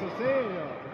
raciocínio.